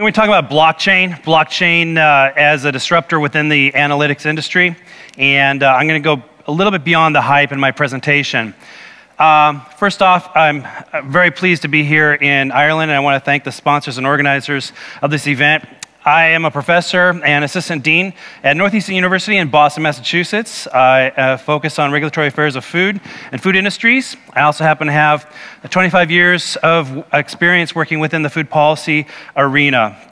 And we talk about blockchain, blockchain uh, as a disruptor within the analytics industry. And uh, I'm going to go a little bit beyond the hype in my presentation. Um, first off, I'm very pleased to be here in Ireland, and I want to thank the sponsors and organizers of this event. I am a professor and assistant dean at Northeastern University in Boston, Massachusetts. I uh, focus on regulatory affairs of food and food industries. I also happen to have 25 years of experience working within the food policy arena.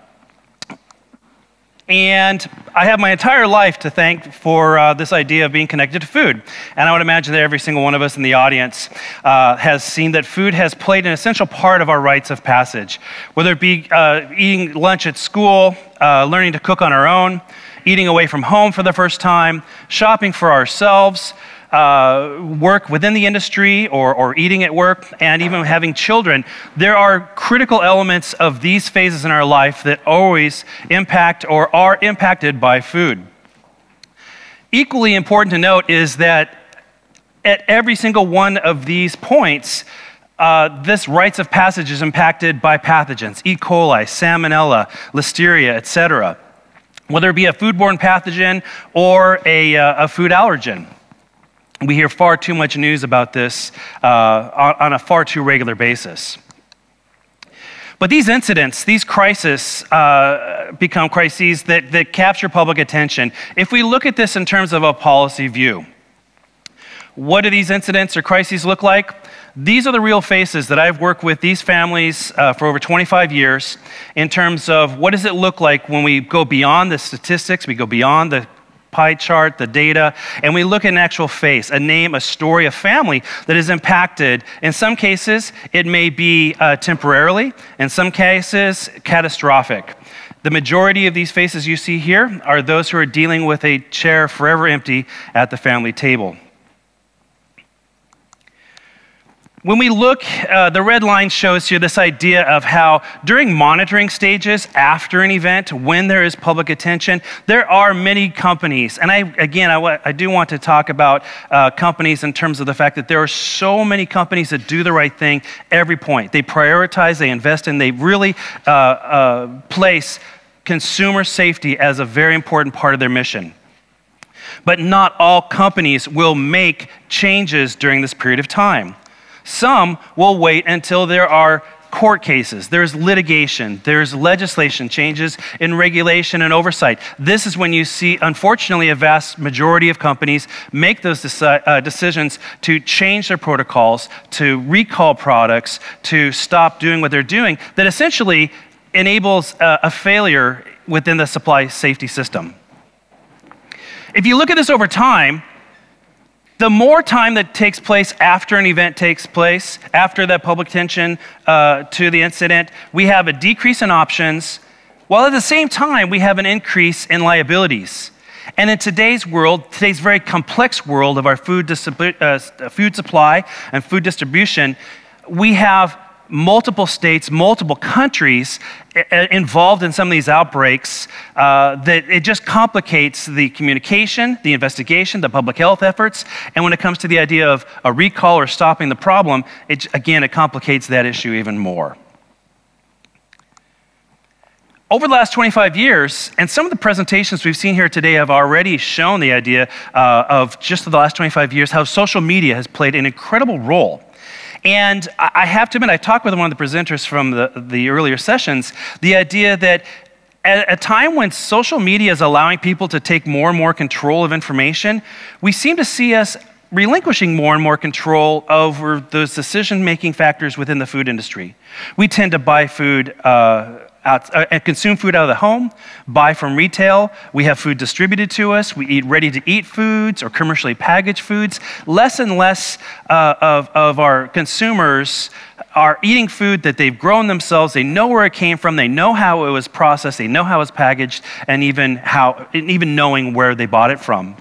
And I have my entire life to thank for uh, this idea of being connected to food. And I would imagine that every single one of us in the audience uh, has seen that food has played an essential part of our rites of passage. Whether it be uh, eating lunch at school, uh, learning to cook on our own, eating away from home for the first time, shopping for ourselves, uh, work within the industry or, or eating at work, and even having children, there are critical elements of these phases in our life that always impact or are impacted by food. Equally important to note is that at every single one of these points, uh, this rites of passage is impacted by pathogens, E. coli, salmonella, listeria, etc., whether it be a foodborne pathogen or a, uh, a food allergen. We hear far too much news about this uh, on, a far too regular basis. But these incidents, these crises, uh, become crises that, that capture public attention. If we look at this in terms of a policy view, what do these incidents or crises look like? These are the real faces that I've worked with these families uh, for over 25 years in terms of what does it look like when we go beyond the statistics, we go beyond the pie chart, the data, and we look at an actual face, a name, a story, a family that is impacted. In some cases, it may be uh, temporarily, in some cases, catastrophic. The majority of these faces you see here are those who are dealing with a chair forever empty at the family table. When we look, uh, the red line shows you this idea of how during monitoring stages after an event, when there is public attention, there are many companies. And I, again, I, I do want to talk about uh, companies in terms of the fact that there are so many companies that do the right thing every point. They prioritize, they invest, and they really uh, uh place consumer safety as a very important part of their mission. But not all companies will make changes during this period of time. Some will wait until there are court cases, there's litigation, there's legislation, changes in regulation and oversight. This is when you see, unfortunately, a vast majority of companies make those deci- uh, decisions to change their protocols, to recall products, to stop doing what they're doing, that essentially enables a, a failure within the supply safety system. If you look at this over time, the more time that takes place after an event takes place, after that public attention uh, to the incident, we have a decrease in options, while at the same time, we have an increase in liabilities. And in today's world, today's very complex world of our food, uh, food supply and food distribution, we have multiple states, multiple countries involved in some of these outbreaks, uh, that it just complicates the communication, the investigation, the public health efforts. And when it comes to the idea of a recall or stopping the problem, it, again, it complicates that issue even more. Over the last 25 years, and some of the presentations we've seen here today have already shown the idea uh, of just the last 25 years how social media has played an incredible role and I have to admit, I talked with one of the presenters from the, the earlier sessions, the idea that at a time when social media is allowing people to take more and more control of information, we seem to see us relinquishing more and more control over those decision making factors within the food industry. We tend to buy food. Uh, out, uh, and consume food out of the home, buy from retail. We have food distributed to us. We eat ready to eat foods or commercially packaged foods. Less and less uh, of, of our consumers are eating food that they've grown themselves. They know where it came from. They know how it was processed. They know how it was packaged, and even how, and even knowing where they bought it from.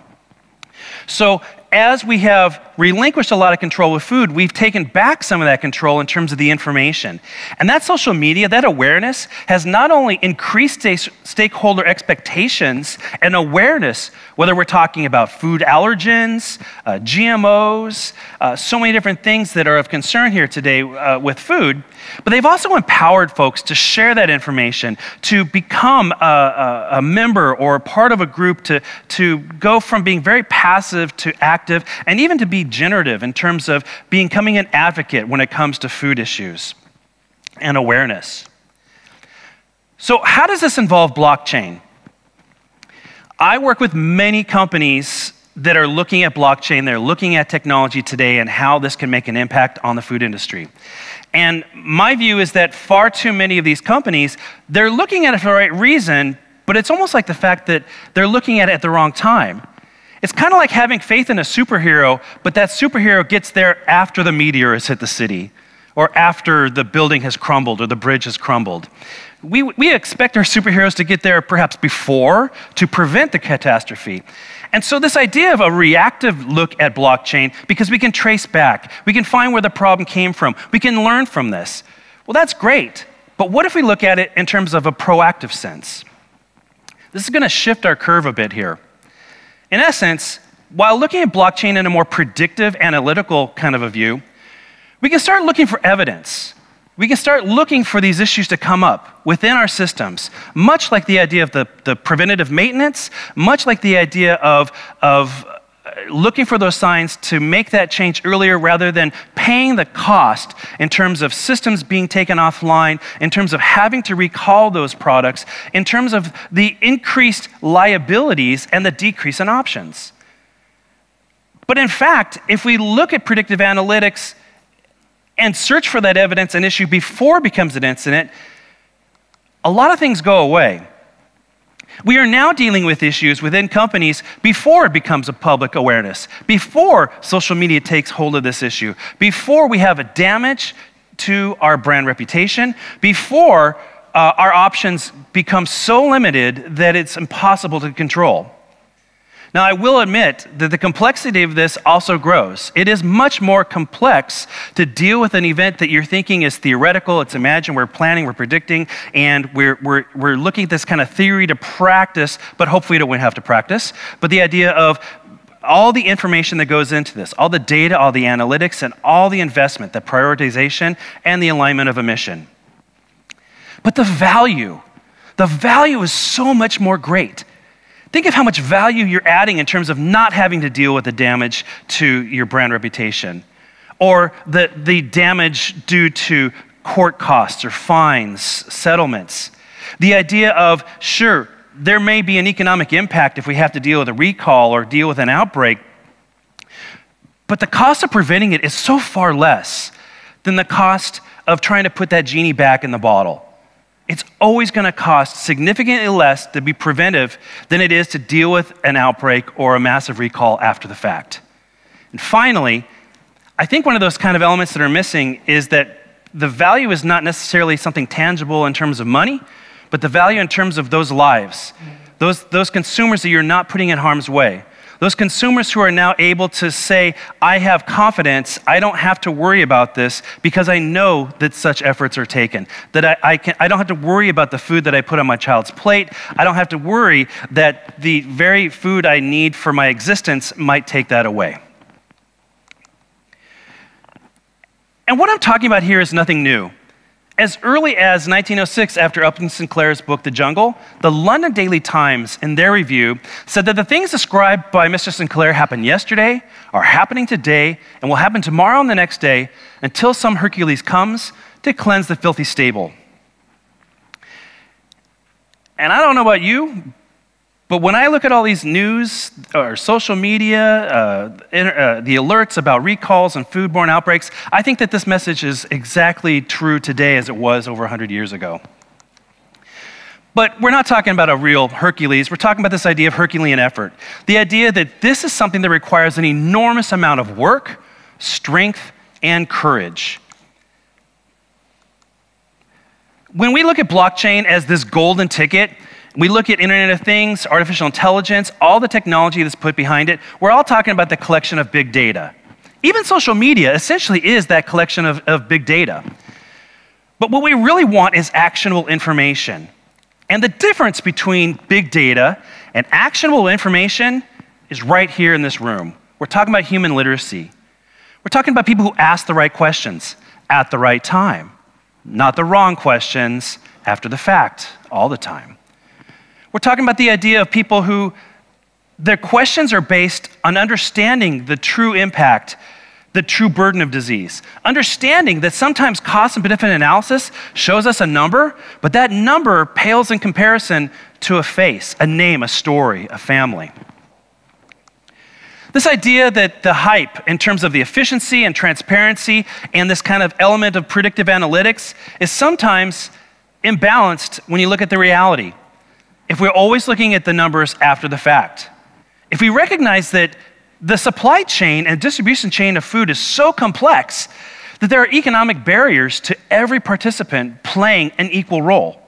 So as we have relinquished a lot of control with food, we've taken back some of that control in terms of the information. And that social media, that awareness, has not only increased stakeholder expectations and awareness, whether we're talking about food allergens, uh, GMOs, uh, so many different things that are of concern here today uh, with food, but they've also empowered folks to share that information, to become a, a, a member or a part of a group, to, to go from being very passive to active, and even to be generative in terms of becoming an advocate when it comes to food issues and awareness. So, how does this involve blockchain? I work with many companies that are looking at blockchain, they're looking at technology today and how this can make an impact on the food industry. And my view is that far too many of these companies, they're looking at it for the right reason, but it's almost like the fact that they're looking at it at the wrong time. It's kind of like having faith in a superhero, but that superhero gets there after the meteor has hit the city, or after the building has crumbled, or the bridge has crumbled. We, we expect our superheroes to get there perhaps before to prevent the catastrophe. And so, this idea of a reactive look at blockchain, because we can trace back, we can find where the problem came from, we can learn from this. Well, that's great. But what if we look at it in terms of a proactive sense? This is going to shift our curve a bit here. In essence, while looking at blockchain in a more predictive, analytical kind of a view, we can start looking for evidence. We can start looking for these issues to come up within our systems, much like the idea of the, the preventative maintenance, much like the idea of, of looking for those signs to make that change earlier rather than paying the cost in terms of systems being taken offline, in terms of having to recall those products, in terms of the increased liabilities and the decrease in options. But in fact, if we look at predictive analytics and search for that evidence and issue before it becomes an incident, a lot of things go away. We are now dealing with issues within companies before it becomes a public awareness, before social media takes hold of this issue, before we have a damage to our brand reputation, before uh, our options become so limited that it's impossible to control. Now, I will admit that the complexity of this also grows. It is much more complex to deal with an event that you're thinking is theoretical, it's imagined, we're planning, we're predicting, and we're, we're, we're looking at this kind of theory to practice, but hopefully you don't have to practice. But the idea of all the information that goes into this, all the data, all the analytics, and all the investment, the prioritization, and the alignment of a mission. But the value, the value is so much more great. Think of how much value you're adding in terms of not having to deal with the damage to your brand reputation or the, the damage due to court costs or fines, settlements. The idea of, sure, there may be an economic impact if we have to deal with a recall or deal with an outbreak, but the cost of preventing it is so far less than the cost of trying to put that genie back in the bottle it's always going to cost significantly less to be preventive than it is to deal with an outbreak or a massive recall after the fact. And finally, I think one of those kind of elements that are missing is that the value is not necessarily something tangible in terms of money, but the value in terms of those lives, mm. those, those consumers that you're not putting in harm's way. Those consumers who are now able to say, I have confidence, I don't have to worry about this because I know that such efforts are taken. That I, I, can, I don't have to worry about the food that I put on my child's plate. I don't have to worry that the very food I need for my existence might take that away. And what I'm talking about here is nothing new. As early as 1906, after Upton Sinclair's book, The Jungle, the London Daily Times, in their review, said that the things described by Mr. Sinclair happened yesterday, are happening today, and will happen tomorrow and the next day until some Hercules comes to cleanse the filthy stable. And I don't know about you, but when I look at all these news or social media, uh, uh, the alerts about recalls and foodborne outbreaks, I think that this message is exactly true today as it was over 100 years ago. But we're not talking about a real Hercules. We're talking about this idea of Herculean effort. The idea that this is something that requires an enormous amount of work, strength, and courage. When we look at blockchain as this golden ticket, We look at Internet of Things, artificial intelligence, all the technology that's put behind it. We're all talking about the collection of big data. Even social media essentially is that collection of, of big data. But what we really want is actionable information. And the difference between big data and actionable information is right here in this room. We're talking about human literacy. We're talking about people who ask the right questions at the right time, not the wrong questions after the fact all the time. We're talking about the idea of people who their questions are based on understanding the true impact, the true burden of disease. Understanding that sometimes cost and benefit analysis shows us a number, but that number pales in comparison to a face, a name, a story, a family. This idea that the hype in terms of the efficiency and transparency and this kind of element of predictive analytics is sometimes imbalanced when you look at the reality. If we're always looking at the numbers after the fact, if we recognize that the supply chain and distribution chain of food is so complex that there are economic barriers to every participant playing an equal role.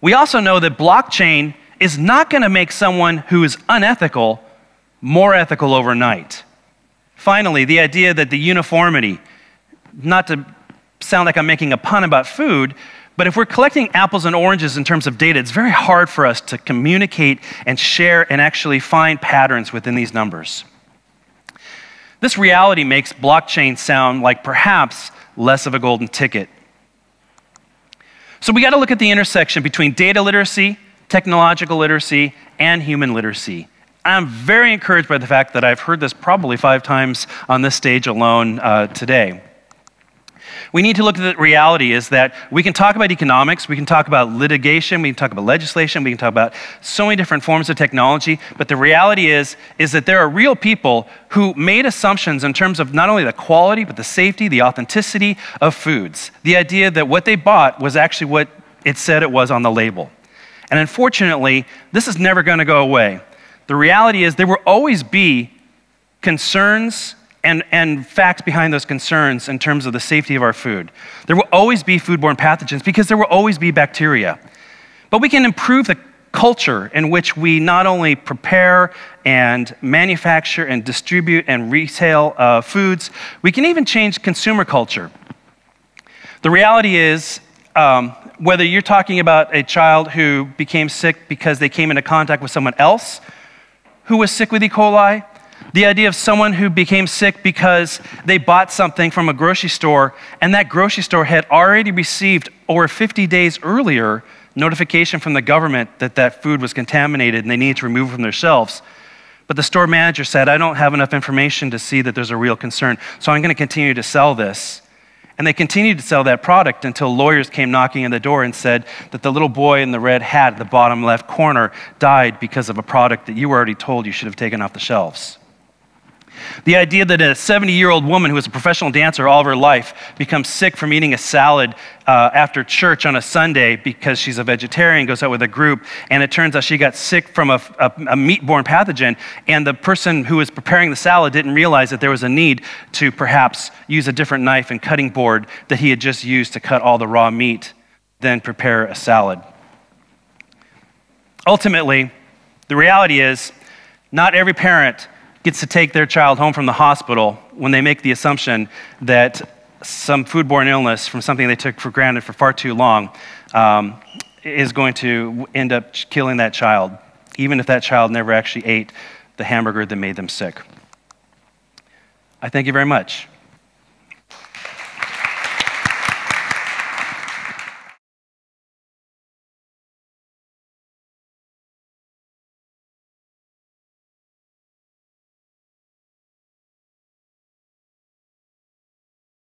We also know that blockchain is not going to make someone who is unethical more ethical overnight. Finally, the idea that the uniformity, not to sound like I'm making a pun about food, but if we're collecting apples and oranges in terms of data, it's very hard for us to communicate and share and actually find patterns within these numbers. This reality makes blockchain sound like perhaps less of a golden ticket. So we got to look at the intersection between data literacy, technological literacy, and human literacy. I'm very encouraged by the fact that I've heard this probably five times on this stage alone uh, today. We need to look at the reality is that we can talk about economics, we can talk about litigation, we can talk about legislation, we can talk about so many different forms of technology, but the reality is, is that there are real people who made assumptions in terms of not only the quality, but the safety, the authenticity of foods. The idea that what they bought was actually what it said it was on the label. And unfortunately, this is never going to go away. The reality is there will always be concerns and, and facts behind those concerns in terms of the safety of our food. There will always be foodborne pathogens because there will always be bacteria. But we can improve the culture in which we not only prepare and manufacture and distribute and retail uh, foods, we can even change consumer culture. The reality is, um, whether you're talking about a child who became sick because they came into contact with someone else who was sick with E. coli, the idea of someone who became sick because they bought something from a grocery store and that grocery store had already received over 50 days earlier notification from the government that that food was contaminated and they needed to remove it from their shelves. But the store manager said, I don't have enough information to see that there's a real concern, so I'm going to continue to sell this. And they continued to sell that product until lawyers came knocking on the door and said that the little boy in the red hat at the bottom left corner died because of a product that you were already told you should have taken off the shelves. The idea that a 70 year old woman who was a professional dancer all of her life becomes sick from eating a salad uh, after church on a Sunday because she's a vegetarian, goes out with a group, and it turns out she got sick from a, a, a meat borne pathogen, and the person who was preparing the salad didn't realize that there was a need to perhaps use a different knife and cutting board that he had just used to cut all the raw meat, then prepare a salad. Ultimately, the reality is not every parent gets to take their child home from the hospital when they make the assumption that some foodborne illness from something they took for granted for far too long um, is going to end up killing that child, even if that child never actually ate the hamburger that made them sick. I thank you very much.